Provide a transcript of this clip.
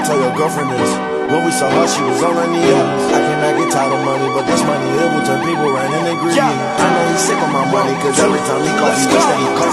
I tell your girlfriend this. When we saw her, she was on her knees. I cannot get tired of money, but this money it will turn people right the greedy. I know he's sick of my money, cause every time he calls, he wish that he calls